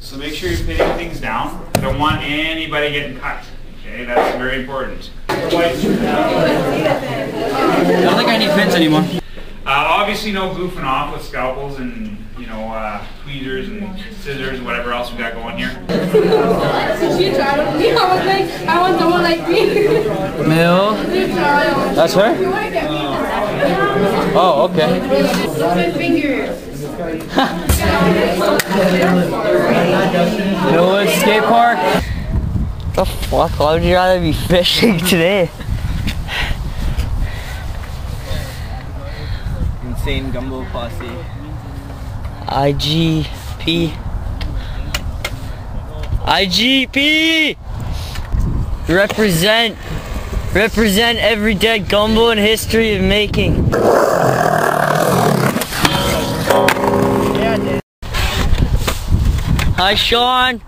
so make sure you're pinning things down. I don't want anybody getting cut. Okay, that's very important. I don't think I need pins anymore. Uh, obviously, no goofing off with scalpels and you know uh, tweezers and scissors, and whatever else we got going here. I want someone like me. Mill. That's her. Oh, okay. Fingers. Millwood Skate Park. The fuck? Why would you rather be fishing today? Insane Gumbo Posse. IGP. IGP! Represent. Represent every dead gumbo in history of making. Hi, Sean.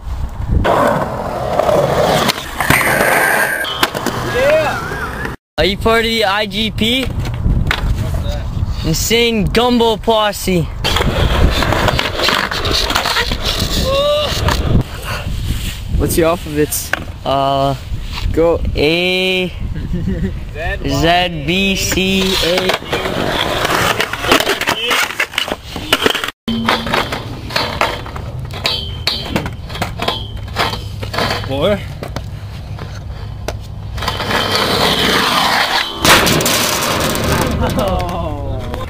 Yeah. Are you part of the IGP? What's that? Insane Gumbo Posse. What's the alphabets? Uh, Go. A Z B C A. Boy. Oh.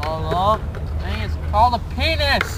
Hello? Dang, it's called a penis.